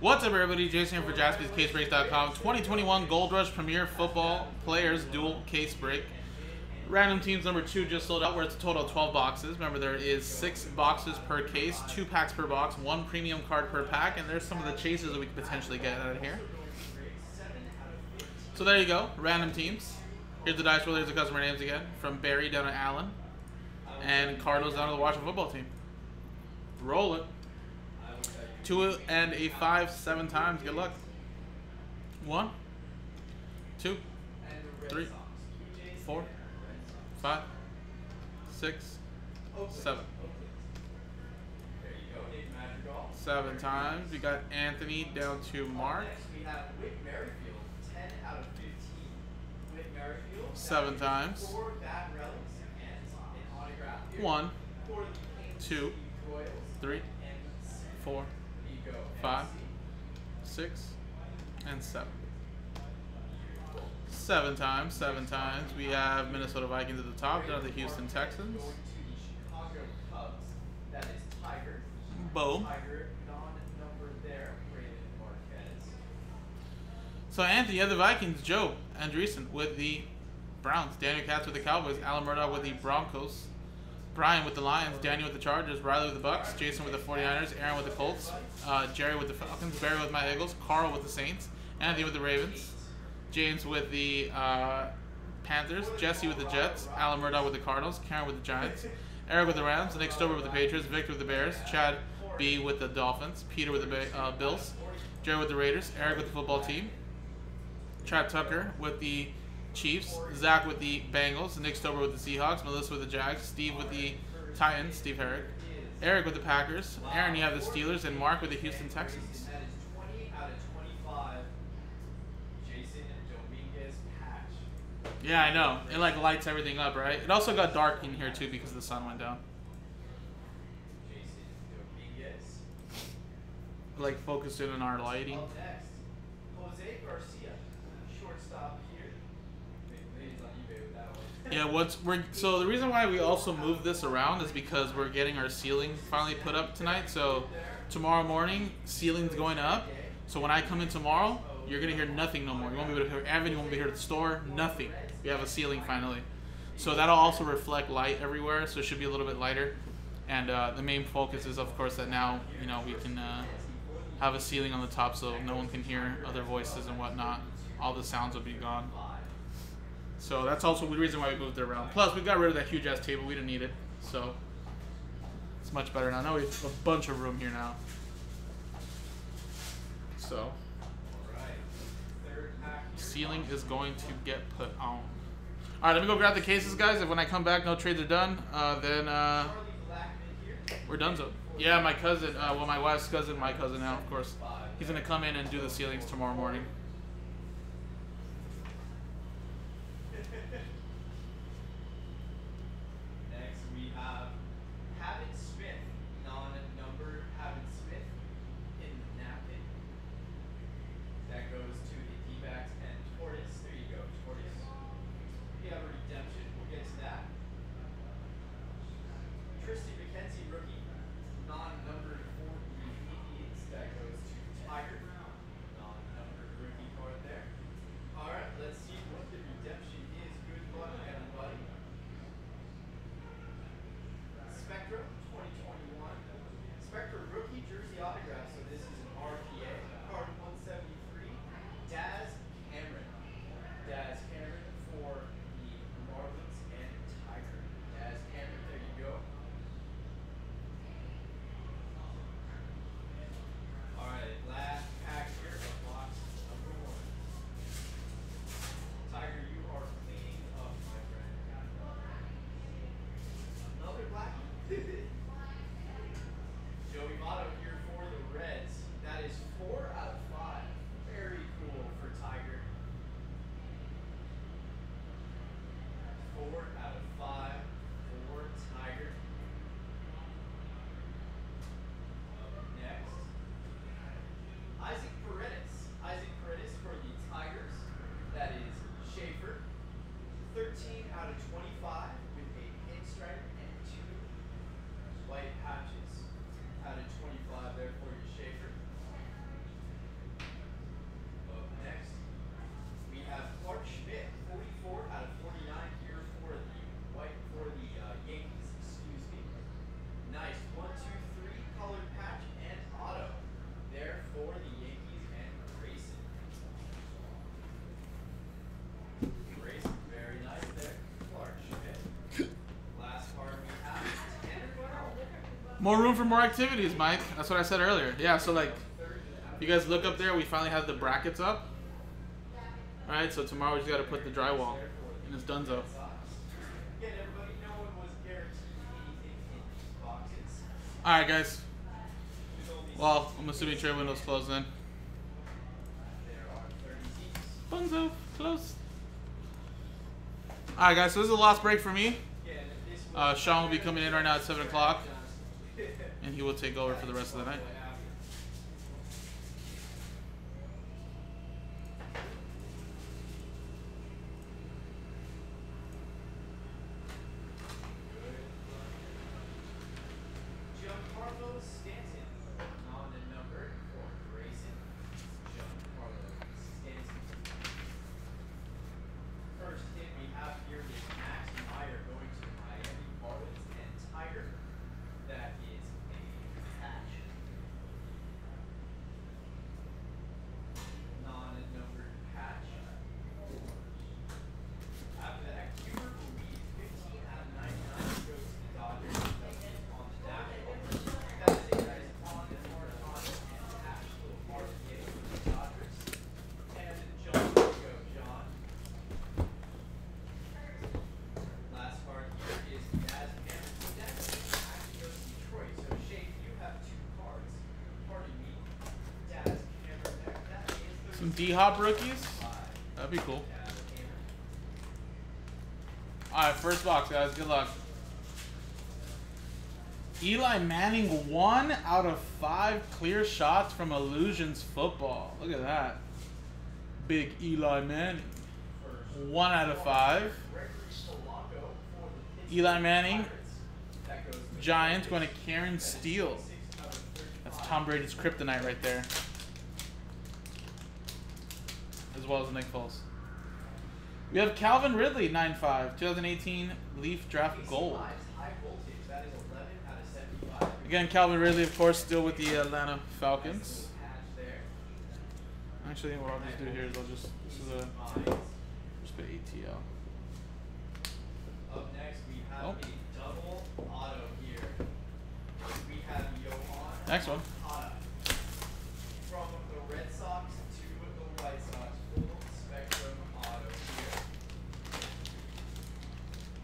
What's up, everybody? Jason here for JaspysCaseBreaks.com. 2021 Gold Rush Premier Football Players Dual Case Break. Random teams number two just sold out, where it's a total of 12 boxes. Remember, there is six boxes per case, two packs per box, one premium card per pack, and there's some of the chases that we could potentially get out of here. So there you go, random teams. Here's the dice roll. Here's the customer names again, from Barry down to Allen, and Cardinals down to the Washington football team. Roll it. Two and a five, seven times. Good luck. One, two, three, four, five, six, seven. Seven times. We got Anthony down to Mark. Seven times. One, two, three, four, five, six, and seven. Seven times, seven times. We have Minnesota Vikings at the top, down to the Houston Texans. Boom. So Anthony, have the Vikings, Joe Andreessen with the Browns, Daniel Katz with the Cowboys, Alan Murdoch with the Broncos, Brian with the Lions, Daniel with the Chargers, Riley with the Bucks, Jason with the 49ers, Aaron with the Colts, uh, Jerry with the Falcons, Barry with my Eagles, Carl with the Saints, Anthony with the Ravens, James with the uh, Panthers, Jesse with the Jets, Alan Murdoch with the Cardinals, Karen with the Giants, Eric with the Rams, Nick Stober with the Patriots, Victor with the Bears, Chad B with the Dolphins, Peter with the uh, Bills, Jerry with the Raiders, Eric with the football team, Chad Tucker with the Chiefs, Zach with the Bengals, Nick Stober with the Seahawks, Melissa with the Jags, Steve with the Titans, Steve Herrick, Eric with the Packers, Aaron, you have the Steelers, and Mark with the Houston Texans. Yeah, I know. It like lights everything up, right? It also got dark in here too because the sun went down. Like focused in on our lighting. Yeah, what's we're so the reason why we also moved this around is because we're getting our ceiling finally put up tonight. So tomorrow morning, ceiling's going up. So when I come in tomorrow, you're gonna hear nothing no more. You won't be able to hear Evan. You won't be here at the store. Nothing. We have a ceiling finally. So that'll also reflect light everywhere. So it should be a little bit lighter. And uh, the main focus is, of course, that now you know we can uh, have a ceiling on the top so no one can hear other voices and whatnot. All the sounds will be gone. So that's also the reason why we moved it around. Plus, we got rid of that huge ass table. We didn't need it. So it's much better now. Now we have a bunch of room here now. So ceiling is going to get put on. All right, let me go grab the cases, guys. If when I come back, no trades are done, uh, then uh, we're done. So yeah, my cousin, uh, well, my wife's cousin, my cousin now, of course, he's gonna come in and do the ceilings tomorrow morning. More room for more activities, Mike. That's what I said earlier. Yeah, so like, you guys look up there, we finally have the brackets up. Alright, so tomorrow we just gotta put the drywall. And it's donezo. Alright, guys. Well, I'm assuming trade window's closed then. Bunzo, close. Alright, guys, so this is the last break for me. Uh, Sean will be coming in right now at 7 o'clock. And he will take over for the rest of the night. Giancarlo Stanton, non-numbered for Grayson. Giancarlo Stanton. First hit we have here is Max Meyer going to Miami Marlins and Tiger. That is a patch. Non-numbered patch. After that, Keibert Ruiz, 15 out of 99 goes to the Dodgers. On the dashboard. That is a nice on and hard on and patch. Little hard to get with the Dodgers. And John, here we go, John. Last card here is Jazz Hamilton. That actually goes to Detroit. So Shane, you have two cards. Pardon me. Jazz Hammer deck. That Some D-Hop rookies. That'd be cool. Alright, first box, guys. Good luck. Eli Manning, one out of five clear shots from Illusions Football. Look at that. Big Eli Manning. One out of five. Eli Manning, Giants going to Karen Steele. six out of 35. That's Tom Brady's kryptonite right there. As well as Nick Foles. We have Calvin Ridley, 9.5, 2018 Leaf Draft Gold. Lives high voltage. That is 11 out of 75. Again, Calvin Ridley, of course, still with the Atlanta Falcons. Actually, what I'll just do here is I'll just this is a just put ATL. Up next, we have Oh. a double auto here. We have Yoan Next one. Moncada. From the Red Sox to the White Sox, full spectrum auto here.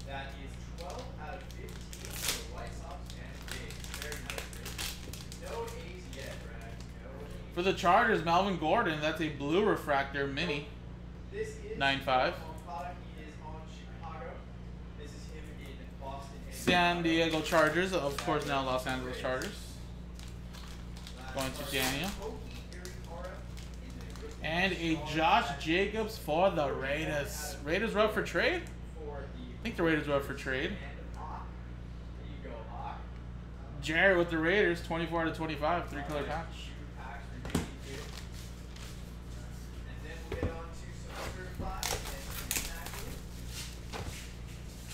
That is 12 out of 15 for the White Sox and big. Very nice. Rich. No A's yet, Brad. No A's. For the Chargers, Melvin Gordon, that's a blue refractor mini. This is 9-5. Is on Chicago. This is him in Boston. San Diego Chargers, of course, now Los Angeles Chargers. Going to Daniel. And a Josh Jacobs for the Raiders. Raiders were up for trade? I think the Raiders were up for trade. Jared with the Raiders, 24 out of 25, three color patch.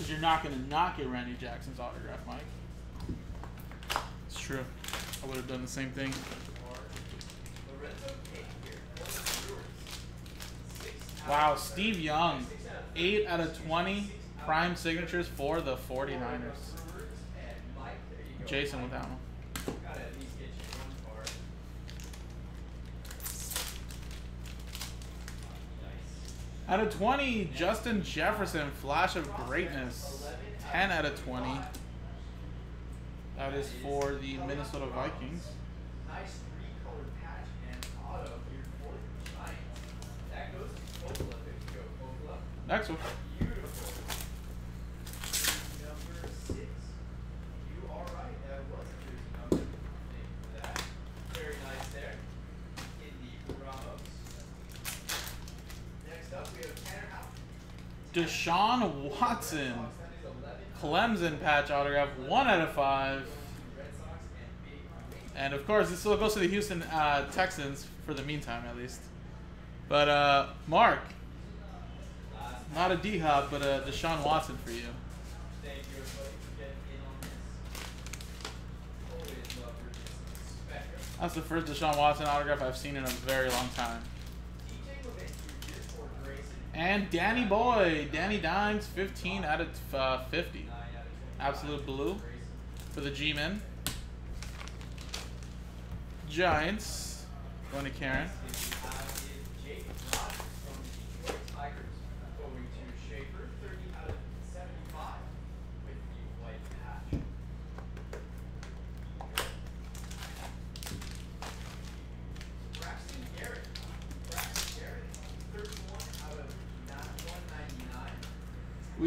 Because you're not going to not get Randy Jackson's autograph, Mike. It's true. I would have done the same thing. Wow, Steve Young, 8 out of 20 prime signatures for the 49ers. Jason with that one. Gotta at least get you one card. Nice. Out of 20, Justin Jefferson, flash of greatness. 10 out of 20. That is for the Minnesota Vikings. Nice three-colored patch and auto here for the Giants. That goes to Copeland. There you go, Copeland. Next one. Beautiful. Number six. You are right. That was a jersey number. Thank you for that. Very nice there. In the Ramos. Next up, we have Tanner Houck. Deshaun Watson, That is 11 Clemson patch autograph, 1 out of 5. And of course, this still goes to the Houston uh, Texans for the meantime, at least. But uh, Mark, not a D Hop, but a Deshaun Watson for you. That's the first Deshaun Watson autograph I've seen in a very long time. And Danny Boy, Danny Dimes, 15 out of uh, 50. Absolute blue for the G-Men. Giants, going to Karen.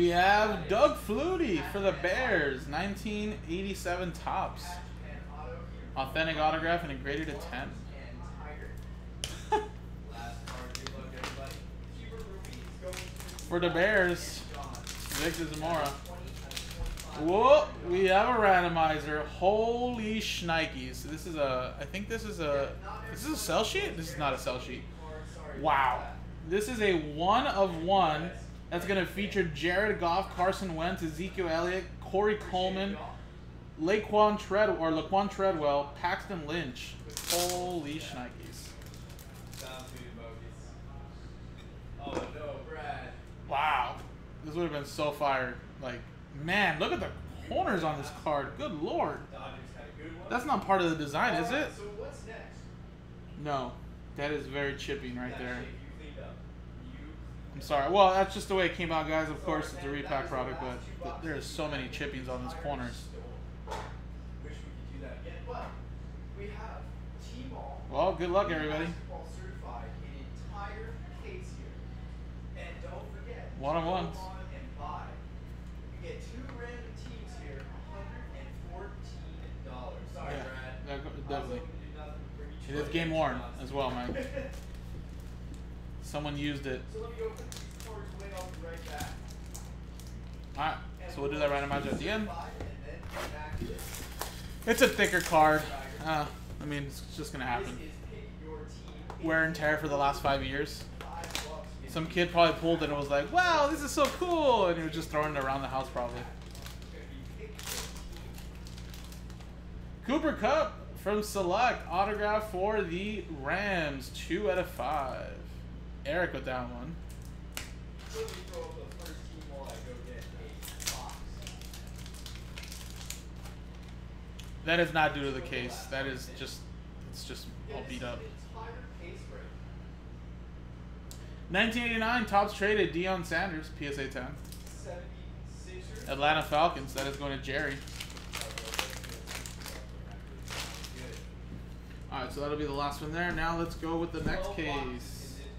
We have Doug Flutie for the Bears. 1987 Topps. Authentic autograph and a graded to 10. And Tiger. Last card, good luck everybody. Hubert Ruiz going to For the Bears. Victor Zamora. 20 out of 25. Whoa, we have a randomizer. Holy shnikes. This is a, I think this is a, this is a cell sheet? This is not a cell sheet. Wow. This is a one of one that's going to feature Jared Goff, Carson Wentz, Ezekiel Elliott, Corey Coleman, Laquon Tread or Laquon Treadwell, Paxton Lynch. Holy shnikes. Oh no, Brad. Wow. This would have been so fire. Like, man, look at the corners on this card. Good lord. Dodgers had a good one. That's not part of the design, is it? So what's next? No. That is very chipping right there. shape you cleaned up. You I'm sorry. Well, that's just the way it came out, guys. Of course, it's a repack product, but there's so many chippings on these corners. Wish we could do that again, but we have T-ball. Well, good luck, everybody. Certified an entire case here. And don't forget. One on ones. and buy. You get two random teams here, $114. Sorry, Yeah, Brad. that go- I was definitely. hoping to do nothing but bring you It is game worn as well, Mike. Someone used it. So let me open these cards away. I'll be right back. Alright, so we'll do that randomizer at the end. Five, and then get back to this. It's a thicker card. Uh, I mean, it's just happen. pick your team. Wear and tear for the last five years. Five bucks gets Some kid probably pulled it and was like, wow, this is so cool. And he was just throwing it around the house probably. gonna be pick your team. Cooper Kupp from Select. Autograph for the Rams. Two out of five. Eric with that one. That is not due to the case. That is just, it's just all beat up. an entire case break. 1989 Topps traded Deion Sanders, PSA 10. Atlanta Falcons. That is going to Jerry. All right, so that'll be the last one there. Now let's go with the next case.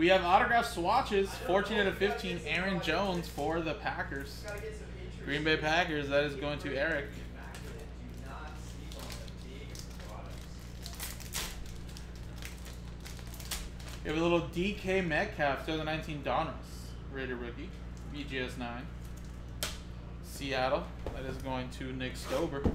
We have autograph swatches, 14 out of 15. Aaron Jones for the Packers. Green Bay Packers. That is going to Eric. We have a little DK Metcalf, 2019 Donruss, Rated rookie, BGS 9. Seattle. That is going to Nick Stober.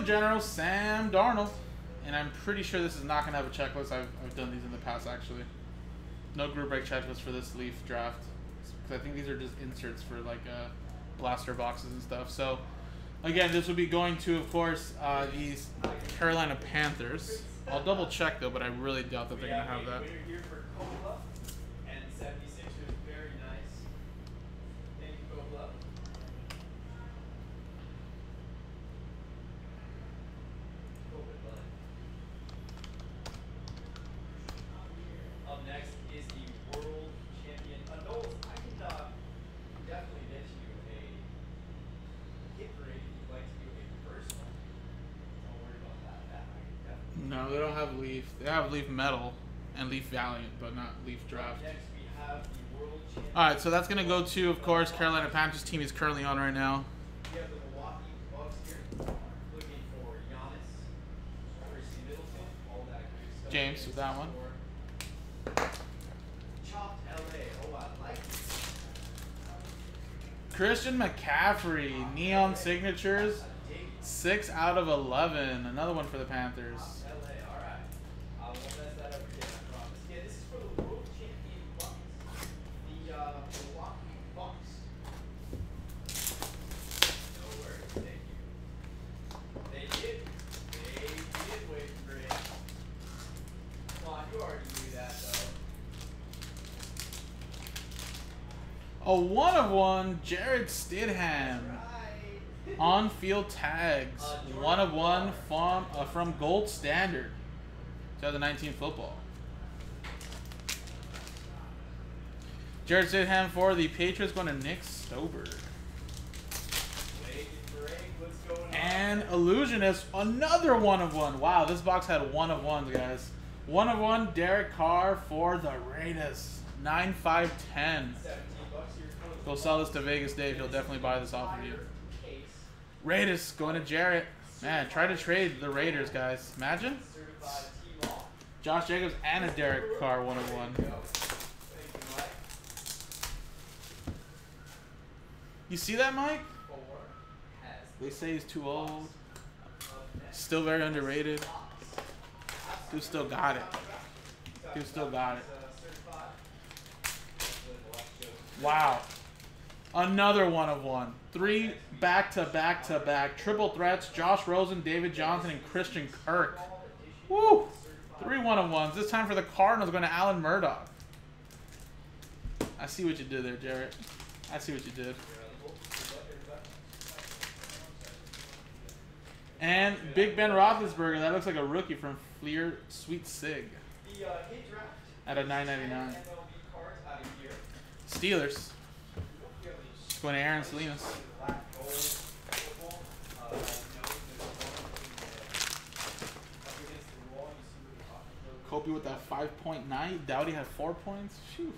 Field General Sam Darnold. And I'm pretty sure this is not going to have a checklist. I've, I've done these in the past, actually. No group break checklist for this Leaf draft. Because I think these are just inserts for, like, uh, blaster boxes and stuff. So, again, this will be going to, of course, uh, these Carolina Panthers. I'll double check, though, but I really doubt that they're going to have that. winner here for Cola. And 76ers, very nice. Thank you, Cola. Cola, bud. Up next is the world champion. Uh, Knowles, I can uh, definitely get you a hit rate if you'd like to do a personal. Don't worry about that. That I can definitely. No, they don't have Leaf. They have Leaf Metal. and Leaf Valiant, but not Leaf Draft. Next we have the world champion. All right, so that's gonna go to, of course, Carolina Panthers team he's currently on right now. We have the Milwaukee Bucks here, looking for Giannis, Chrissy Middleton, all that good stuff. James with that one. Chopped LA. Oh, I like it. Christian McCaffrey, neon signatures, six out of eleven. Another one for the Panthers. LA, alright. I won't mess that up again, I promise. Yeah, this is for the world champion Bucks. The uh, Milwaukee Bucks. No worries, thank you. They did. They did wait for it. Come on, you already knew that though. A one of one, Jarrett Stidham. On field tags, one of one from uh, from Gold Standard, 2019 football. Jarrett Stidham for the Patriots going to Nick Stober. And Illusionist, another one of one. Wow, this box had one of ones, guys. One of one, Derek Carr for the Raiders. 9 5 10. 17 bucks here for the Go sell this to Vegas Dave. He'll definitely buy this off of you. Raiders going to Jarrett. Man, try to trade the Raiders, guys. Imagine. Josh Jacobs and a Derek Carr one of one. Go. Thank you, see that, Mike? They say he's too old. Still very underrated. Dude still got it. Dude still got it. Wow. Another one of one. Three back to back to back. Triple threats. Josh Rosen, David Johnson, and Christian Kirk. Woo! Three one of ones. This time for the Cardinals going to Alan Murdoch. I see what you did there, Jarrett. I see what you did. And Big Ben Roethlisberger. That looks like a rookie from Fleer Sweet Sig The uh, hit draft. at a 9.99. MLB cards out of here. Steelers We have these going to Aaron Salinas. Kobe with that 5.9. Dowdy had four points. Phew.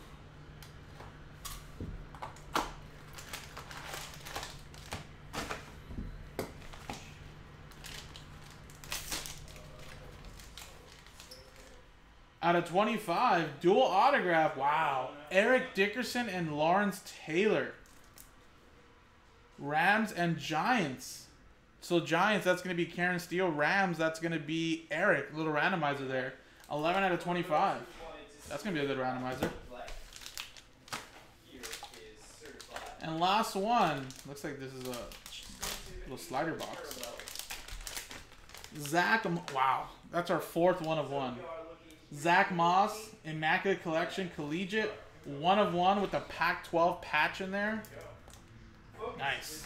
Out of 25, dual autograph. Wow. Eric Dickerson and Lawrence Taylor. Rams and Giants. So Giants, that's going to be Karen Steele. Rams, that's going to be Eric. Little randomizer there. 11 out of 25. That's going to be a good randomizer. And last one. Looks like this is a little slider box. Zach, wow. That's our fourth one of one. Zach Moss, Immaculate Collection, Collegiate. One of one with a Pac 12 patch in there. Nice.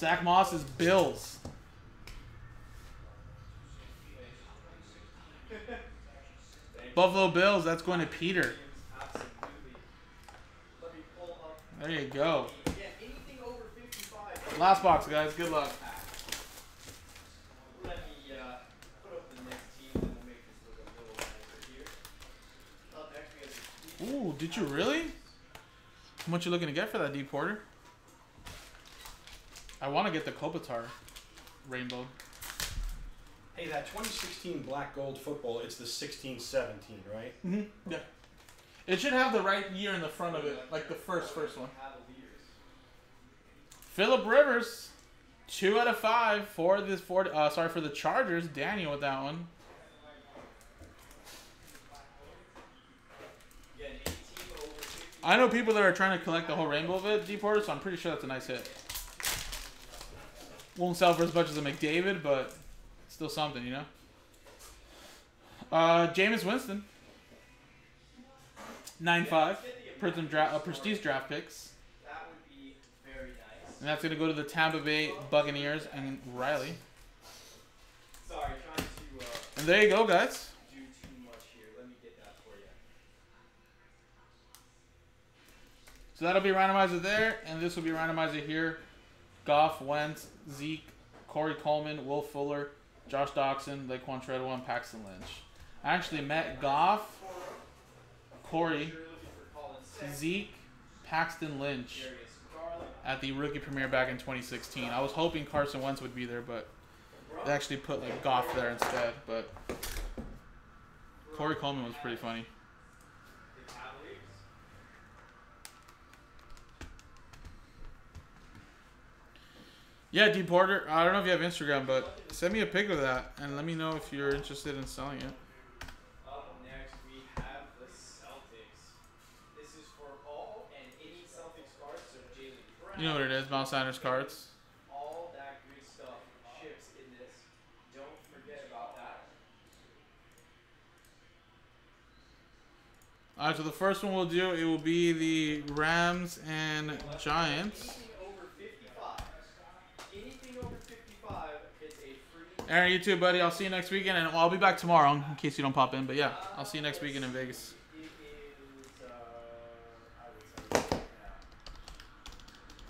Zach Moss is Bills. Buffalo Bills, that's going to Peter. There you go. Yeah, anything over 55. Last box, guys. Good luck. Ooh, did you really? How much you looking to get for that deep porter? I want to get the Kopitar rainbow. Hey, that 2016 black gold football, it's the 16 17, right? Mm-hmm. Yeah. It should have the right year in the front of it, like the first first one. Philip Rivers, two out of five for this for uh, sorry for the Chargers. Daniel with that one. Again, 18 over 50. I know people that are trying to collect the whole rainbow of it, deep porter, so I'm pretty sure that's a nice hit. Won't sell for as much as a McDavid, but still something, you know. Uh, Jameis Winston, nine five, Prizm draft, uh, prestige draft picks, That would be very nice. and that's gonna go to the Tampa Bay Buccaneers and Riley. Sorry, trying to uh, And there you go, guys. do too much here. Let me get that for you. So that'll be randomizer there, and this will be randomizer here. Goff, Wentz, Zeke, Corey Coleman, Will Fuller, Josh Doctson, Laquon Treadwell, and Paxton Lynch. I actually met Goff Corey, Zeke, Paxton Lynch at the rookie premiere back in 2016. I was hoping Carson Wentz would be there, but they actually put like Goff there instead. But Corey Coleman was pretty funny. the Cavaliers. Yeah, D Porter. I don't know if you have Instagram, but send me a pic of that and let me know if you're interested in selling it. Next, we have the Celtics. This is for all and any Celtics cards, so Jalen You know what it is, Miles Sanders cards. All that good stuff ships in this. Don't forget about that. Alright, so the first one we'll do it will be the Rams and Giants. Anything over 55. Anything over 55 is a free. Aaron, you too, buddy. I'll see you next weekend, and I'll be back tomorrow in case you don't pop in. But yeah, I'll see you next weekend in Vegas.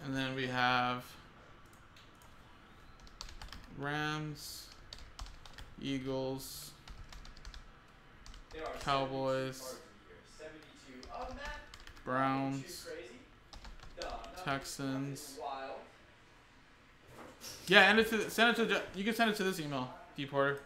And then we have Rams, Eagles, There are 72 Cowboys, cards in here. 72. Matt. Browns, Texans. Yeah, and it to send it to you can send it to this email, D Porter.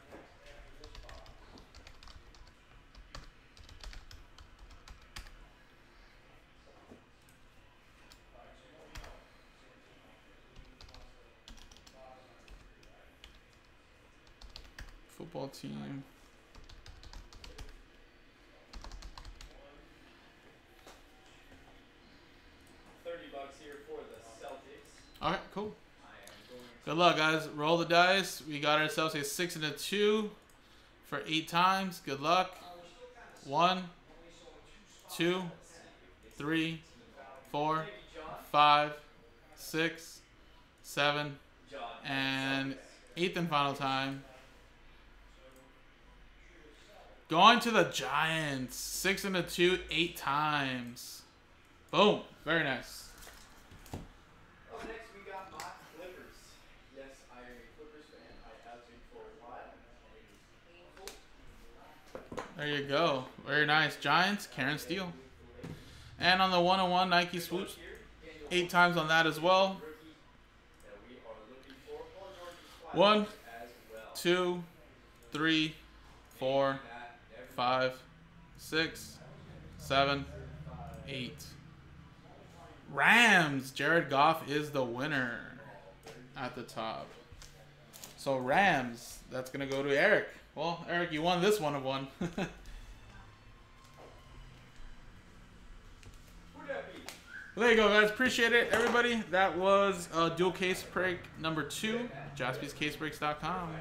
Football team. Thirty bucks here for the Celtics. All right, cool. Good luck, guys. Roll the dice. We got ourselves a six and a two for eight times. Good luck. One, two, three, four, five, six, seven, and eighth and final time. Going to the Giants. Six and a two, eight times. Boom. Very nice. Up next, we got my Clippers. Yes, I am a Clippers fan. I have been for a while, and it is painful. There you go. Very nice. Giants, Karen Steele. And on the 101 Nike swoosh, eight times on that as well. One, two, three, four, five, six, seven, eight. Rams. Jared Goff is the winner at the top. So Rams, that's gonna go to Eric. Well, Eric, you won this one of one. Well, there you go, guys. Appreciate it, everybody. That was uh, dual case break number two. JaspysCaseBreaks.com.